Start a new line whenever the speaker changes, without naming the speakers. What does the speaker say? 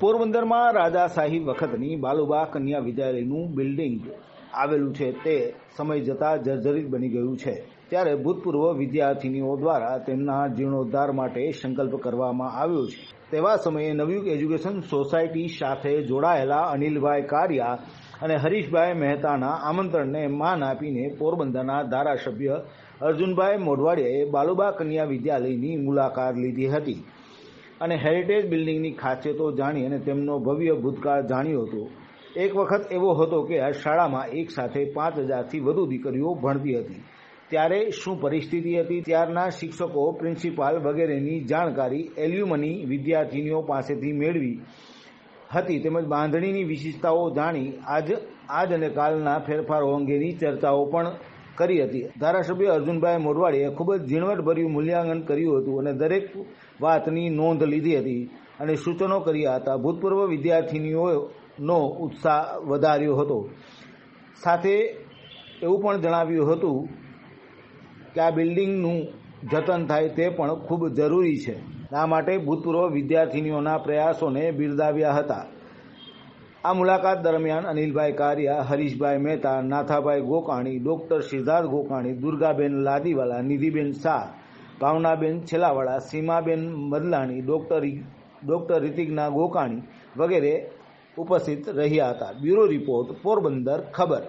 પોરબંદરમાં રાજાશાહી વખતની બાલુબા કન્યા વિદ્યાલયનું બિલ્ડિંગ આવેલું છે તે સમય જતાં જર્જરિત બની ગયું છે. ત્યારે ભૂતપૂર્વ વિદ્યાર્થીનીઓ દ્વારા તેમના જીર્ણોદ્ધાર માટે સંકલ્પ કરવામાં આવ્યો છે. તેવા સમયે નવયુગ એજ્યુકેશન સોસાયટી સાથે જોડાયેલા અનિલભાઈ કારિયા અને હરીશભાઈ મહેતાના આમંત્રણને માન આપીને પોરબંદરના ધારાસભ્ય અર્જુનભાઈ મોઢવાડિયાએ બાલુબા કન્યા વિદ્યાલયની મુલાકાત લીધી હતી. અને હેરિટેજ બિલ્ડિંગની ખાસિયતો જાણી અને તેમનો ભવ્ય ભૂતકાળ જાણ્યો હતો. એક વખત એવો હતો કે આ શાળામાં એક સાથે પાંચ હજારથી વધુ દીકરીઓ ભણતી હતી. ત્યારે શું પરિસ્થિતિ હતી? ત્યારના શિક્ષકો પ્રિન્સિપાલ વગેરેની જાણકારી એલ્યુમની વિદ્યાર્થીનીઓ પાસેથી મેળવી હતી. તેમજ બાંધણીની વિશેષતાઓ જાણી આજ આજ અને કાલના ફેરફારો અંગેની ચર્ચાઓ પણ કરી હતી. ધારાસભ્ય અર્જુનભાઈ મોરવાડીએ ખૂબ જ ઝીણવટભર્યું મૂલ્યાંકન કર્યું હતું અને દરેક વાતની નોંધ લીધી હતી અને સૂચનો કર્યા હતા. ભૂતપૂર્વ વિદ્યાર્થીનીઓનો ઉત્સાહ વધાર્યો હતો. સાથે એવું પણ જણાવ્યું હતું કે આ બિલ્ડિંગનું જતન થાય તે પણ ખૂબ જરૂરી છે. આ માટે ભૂતપૂર્વ વિદ્યાર્થીનીઓના પ્રયાસોને બિરદાવ્યા હતા. આ મુલાકાત દરમિયાન Anilbhai Kariya, Harishbhai Mehta, Nathabhai Gokani, doctor Siddharth Gokani, Durgaben Ladiwala, Nidhiben Shah, Bhavnaben Chhelawala, Seemaben Madlani doctor doctor રિતિકના Gokani વગેરે ઉપસ્થિત રહ્યા હતા. બ્યુરો રિપોર્ટ પોરબંદર ખબર.